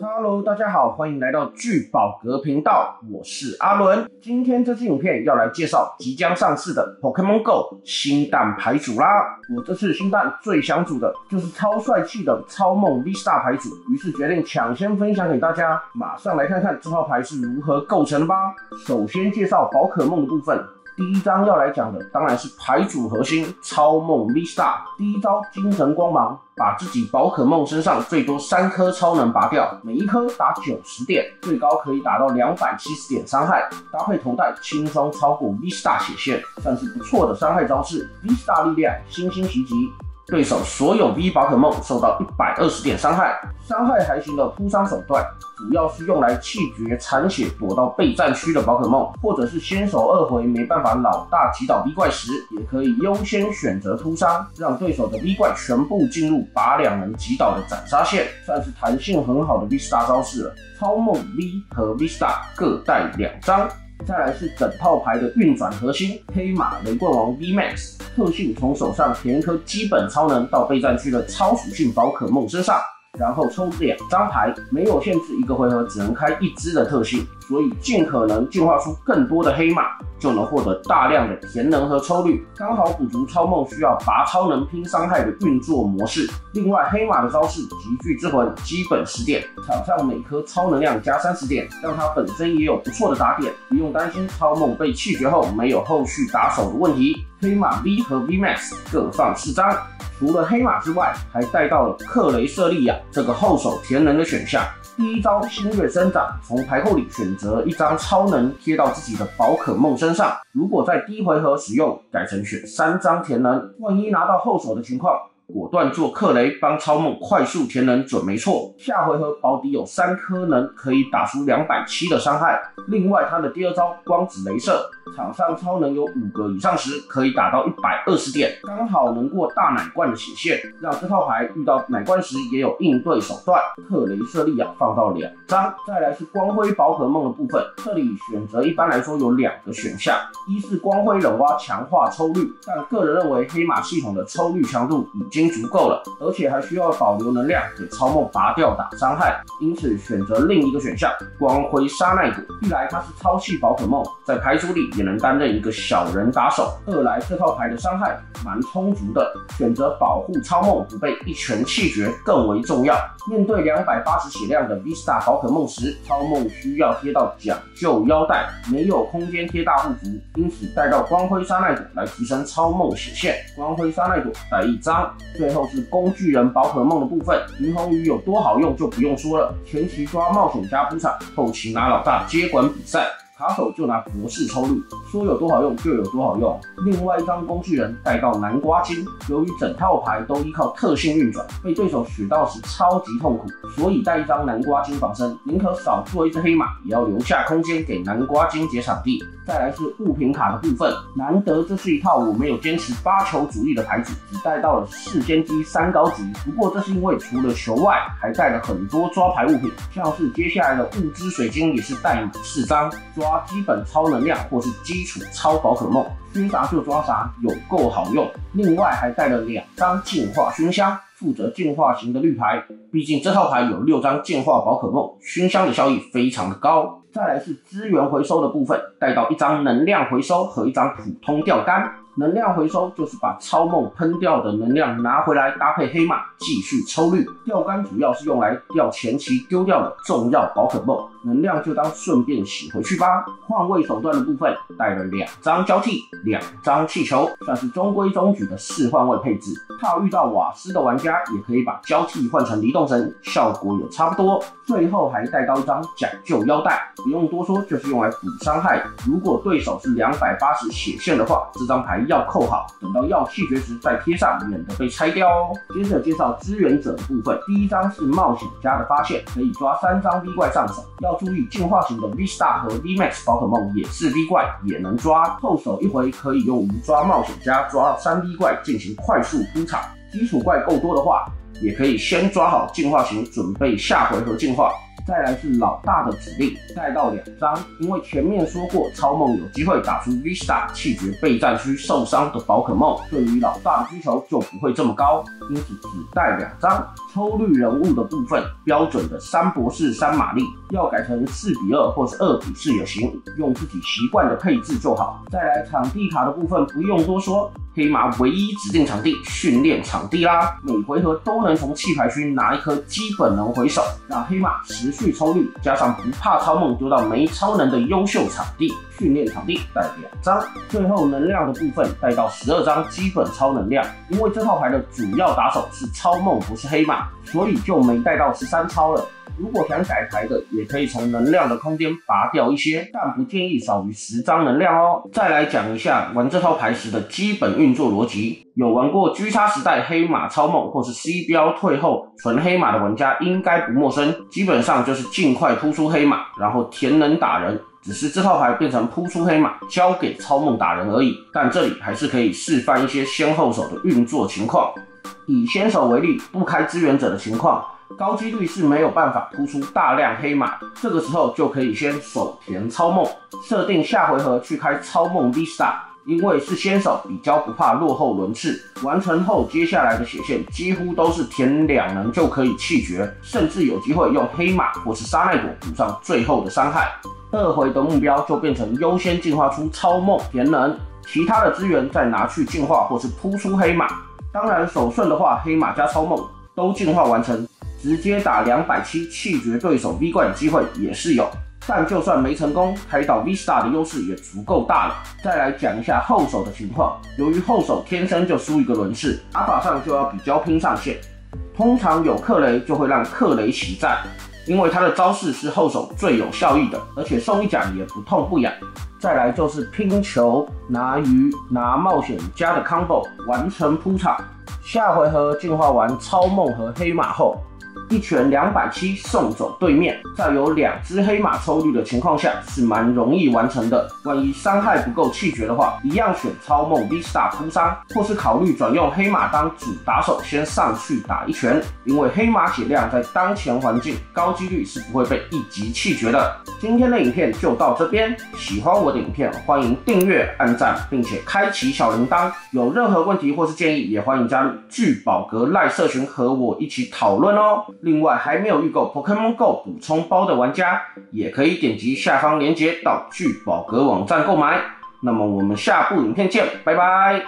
Hello，大家好，欢迎来到聚宝阁频道，我是阿伦。今天这支影片要来介绍即将上市的 Pokemon Go 新蛋牌组啦。我这次新蛋最想组的就是超帅气的超梦 Vista 牌组，于是决定抢先分享给大家。马上来看看这套牌是如何构成的吧。首先介绍宝可梦的部分。第一章要来讲的当然是牌组核心超梦 V Star，第一招精神光芒，把自己宝可梦身上最多三颗超能拔掉，每一颗打九十点，最高可以打到两百七十点伤害，搭配头带轻松超过 V Star 血线，算是不错的伤害招式。V Star 力量，星星袭击。对手所有 V 宝可梦受到一百二十点伤害，伤害还行的扑伤手段，主要是用来气绝残血躲到备战区的宝可梦，或者是先手二回没办法老大击倒 V 怪时，也可以优先选择扑伤，让对手的 V 怪全部进入把两人击倒的斩杀线，算是弹性很好的 Vista 招式了。超梦 V 和 Vista 各带两张。再来是整套牌的运转核心黑马雷冠王 V Max 特性，从手上填一颗基本超能到备战区的超属性宝可梦身上。然后抽两张牌，没有限制，一个回合只能开一只的特性，所以尽可能进化出更多的黑马，就能获得大量的填能和抽率，刚好补足超梦需要拔超能拼伤害的运作模式。另外，黑马的招式极具之魂基本十点，场上每颗超能量加三十点，让它本身也有不错的打点，不用担心超梦被弃绝后没有后续打手的问题。黑马 V 和 V Max 各放四张。除了黑马之外，还带到了克雷瑟利亚这个后手填能的选项。第一招星月生长，从牌库里选择一张超能贴到自己的宝可梦身上。如果在第一回合使用，改成选三张填能，万一拿到后手的情况。果断做克雷，帮超梦快速填能准没错。下回合保底有三颗能，可以打出两百七的伤害。另外，他的第二招光子镭射，场上超能有五个以上时，可以打到一百二十点，刚好能过大奶罐的血线，让这套牌遇到奶罐时也有应对手段。特雷瑟利亚放到两张。再来是光辉宝可梦的部分，这里选择一般来说有两个选项，一是光辉冷蛙强化抽率，但个人认为黑马系统的抽率强度已经。已经足够了，而且还需要保留能量给超梦拔掉打伤害，因此选择另一个选项光辉沙奈果。一来它是超系宝可梦，在牌组里也能担任一个小人打手；二来这套牌的伤害蛮充足的，选择保护超梦不被一拳气绝更为重要。面对两百八十血量的 Vista 宝可梦时，超梦需要贴到讲究腰带，没有空间贴大护符，因此带到光辉沙奈果来提升超梦血线。光辉沙奈果带一张。最后是工具人宝可梦的部分，银红鱼有多好用就不用说了，前期抓冒险家铺场，后期拿老大接管比赛。卡手就拿博士抽率，说有多好用就有多好用。另外一张工具人带到南瓜金，由于整套牌都依靠特性运转，被对手取到时超级痛苦，所以带一张南瓜金防身，宁可少做一只黑马，也要留下空间给南瓜金解场地。再来是物品卡的部分，难得这是一套我没有坚持八球主义的牌组，只带到了四仙姬三高级。不过这是因为除了球外，还带了很多抓牌物品，像是接下来的物资水晶也是带满四张抓。抓基本超能量或是基础超宝可梦，缺啥就抓啥，有够好用。另外还带了两张进化熏香，负责进化型的绿牌。毕竟这套牌有六张进化宝可梦，熏香的效益非常的高。再来是资源回收的部分，带到一张能量回收和一张普通钓竿。能量回收就是把超梦喷掉的能量拿回来，搭配黑马继续抽绿。钓竿主要是用来钓前期丢掉的重要宝可梦，能量就当顺便洗回去吧。换位手段的部分带了两张交替，两张气球，算是中规中矩的四换位配置。怕遇到瓦斯的玩家也可以把交替换成离动神，效果也差不多。最后还带到一张讲究腰带，不用多说，就是用来补伤害。如果对手是两百八十血线的话，这张牌。要扣好，等到要弃绝时再贴上，免得被拆掉哦。接着介绍支援者的部分，第一张是冒险家的发现，可以抓三张 V 怪上手。要注意进化型的 V Star 和 V Max 宝可梦也是 V 怪，也能抓。后手一回可以用无抓冒险家抓三 V 怪进行快速铺场。基础怪够多的话，也可以先抓好进化型，准备下回合进化。再来是老大的指令，带到两张，因为前面说过超梦有机会打出 Vista 气绝备战区受伤的宝可梦，对于老大的需求就不会这么高，因此只带两张。抽绿人物的部分，标准的三博士三玛丽，要改成四比二或是二比四也行，用自己习惯的配置就好。再来场地卡的部分，不用多说。黑马唯一指定场地训练场地啦，每回合都能从弃牌区拿一颗基本能回手，让黑马持续抽绿，加上不怕超梦丢到没超能的优秀场地。训练场地带两张，最后能量的部分带到十二张基本超能量，因为这套牌的主要打手是超梦，不是黑马，所以就没带到十三超了。如果想改牌的，也可以从能量的空间拔掉一些，但不建议少于十张能量哦。再来讲一下玩这套牌时的基本运作逻辑。有玩过狙叉时代黑马超梦或是 C 标退后纯黑马的玩家应该不陌生。基本上就是尽快突出黑马，然后填能打人。只是这套牌变成扑出黑马，交给超梦打人而已。但这里还是可以示范一些先后手的运作情况。以先手为例，不开支援者的情况。高几率是没有办法扑出大量黑马，这个时候就可以先手填超梦，设定下回合去开超梦 Vista，因为是先手，比较不怕落后轮次。完成后，接下来的血线几乎都是填两能就可以弃绝，甚至有机会用黑马或是沙奈朵补上最后的伤害。二回的目标就变成优先进化出超梦填能，其他的资源再拿去进化或是扑出黑马。当然手顺的话，黑马加超梦都进化完成。直接打两百七气绝对手 V 怪的机会也是有，但就算没成功，开到 Vista 的优势也足够大了。再来讲一下后手的情况，由于后手天生就输一个轮次，打法上就要比较拼上线。通常有克雷就会让克雷起战，因为他的招式是后手最有效益的，而且送一奖也不痛不痒。再来就是拼球拿鱼拿冒险家的 combo 完成铺场，下回合进化完超梦和黑马后。一拳两百七送走对面，在有两只黑马抽绿的情况下，是蛮容易完成的。万一伤害不够气绝的话，一样选超梦 Vista 突伤，或是考虑转用黑马当主打手，先上去打一拳。因为黑马血量在当前环境高几率是不会被一击气绝的。今天的影片就到这边，喜欢我的影片欢迎订阅、按赞，并且开启小铃铛。有任何问题或是建议，也欢迎加入聚宝阁赖社群和我一起讨论哦。另外，还没有预购 Pokemon Go 补充包的玩家，也可以点击下方链接到聚宝阁网站购买。那么，我们下部影片见，拜拜。